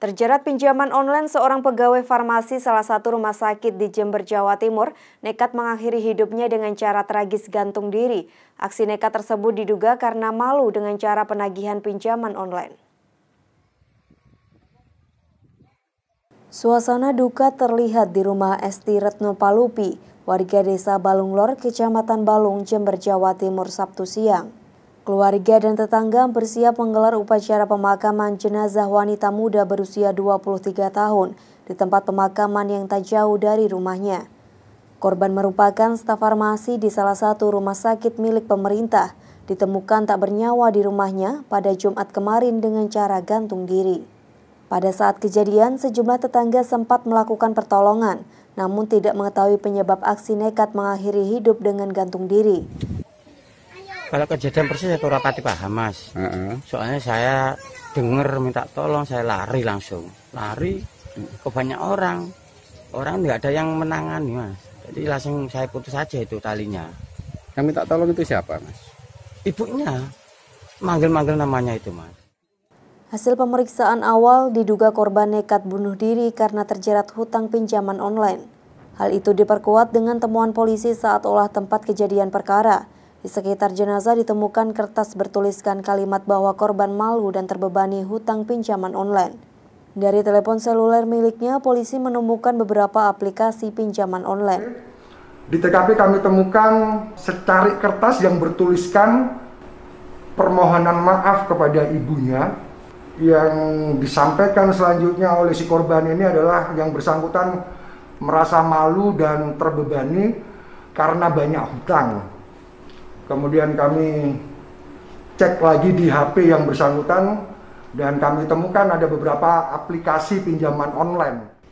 Terjerat pinjaman online seorang pegawai farmasi salah satu rumah sakit di Jember, Jawa Timur, nekat mengakhiri hidupnya dengan cara tragis gantung diri. Aksi nekat tersebut diduga karena malu dengan cara penagihan pinjaman online. Suasana duka terlihat di rumah Esti Retno Palupi, warga desa Balunglor, Kecamatan Balung, Jember, Jawa Timur, Sabtu siang. Keluarga dan tetangga bersiap menggelar upacara pemakaman jenazah wanita muda berusia 23 tahun di tempat pemakaman yang tak jauh dari rumahnya. Korban merupakan staf farmasi di salah satu rumah sakit milik pemerintah, ditemukan tak bernyawa di rumahnya pada Jumat kemarin dengan cara gantung diri. Pada saat kejadian, sejumlah tetangga sempat melakukan pertolongan, namun tidak mengetahui penyebab aksi nekat mengakhiri hidup dengan gantung diri. Kalau kejadian persis saya kurang pati paham mas. Uh -uh. Soalnya saya dengar minta tolong, saya lari langsung. Lari ke banyak orang. Orang nggak ada yang menangani mas. Jadi langsung saya putus aja itu talinya. Yang minta tolong itu siapa mas? Ibunya. Manggil-manggil namanya itu mas. Hasil pemeriksaan awal diduga korban nekat bunuh diri karena terjerat hutang pinjaman online. Hal itu diperkuat dengan temuan polisi saat olah tempat kejadian perkara. Di sekitar jenazah ditemukan kertas bertuliskan kalimat bahwa korban malu dan terbebani hutang pinjaman online. Dari telepon seluler miliknya, polisi menemukan beberapa aplikasi pinjaman online. Di TKP kami temukan secari kertas yang bertuliskan permohonan maaf kepada ibunya yang disampaikan selanjutnya oleh si korban ini adalah yang bersangkutan merasa malu dan terbebani karena banyak hutang kemudian kami cek lagi di HP yang bersangkutan dan kami temukan ada beberapa aplikasi pinjaman online.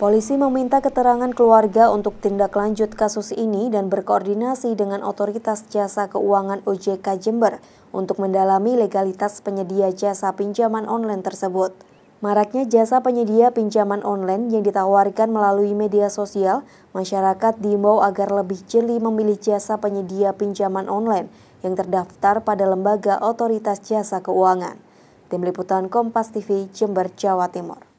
Polisi meminta keterangan keluarga untuk tindak lanjut kasus ini dan berkoordinasi dengan otoritas jasa keuangan OJK Jember untuk mendalami legalitas penyedia jasa pinjaman online tersebut. Maraknya jasa penyedia pinjaman online yang ditawarkan melalui media sosial, masyarakat diimbau agar lebih jeli memilih jasa penyedia pinjaman online yang terdaftar pada lembaga otoritas jasa keuangan. Tim Liputan Kompas TV, Jember, Jawa Timur.